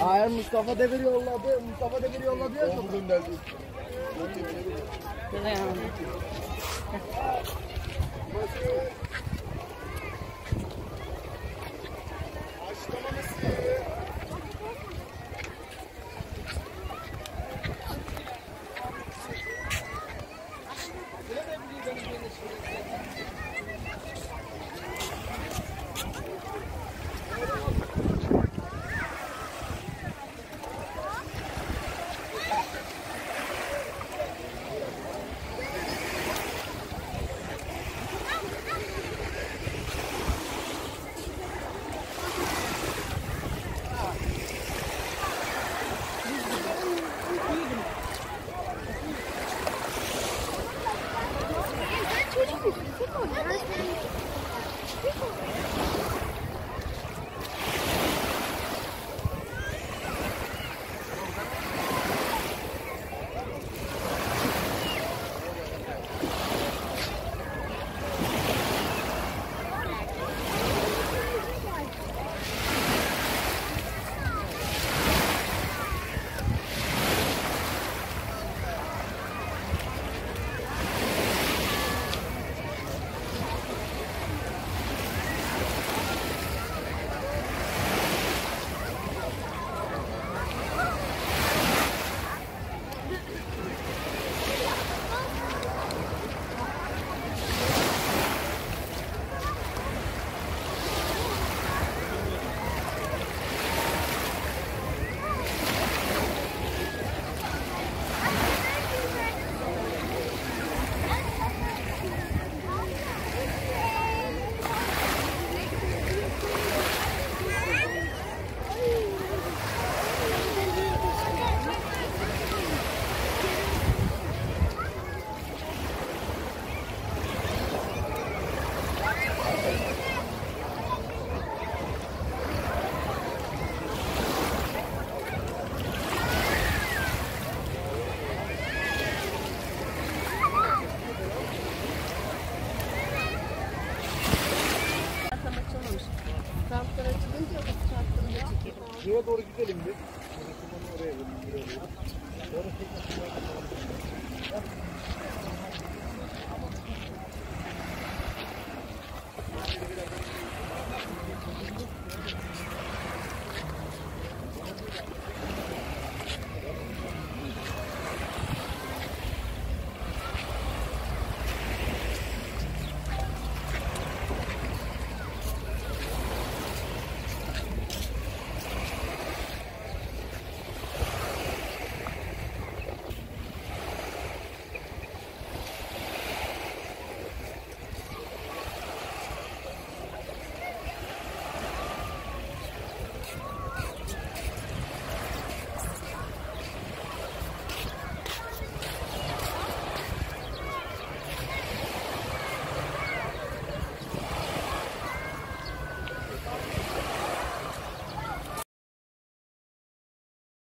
Hayır Mustafa Demir yolladı. Mustafa Demir yolladı ya. Çok gönderdi. Oh, there's. Şuraya doğru gidelim biz. Oraya doğru. Sonra tekrar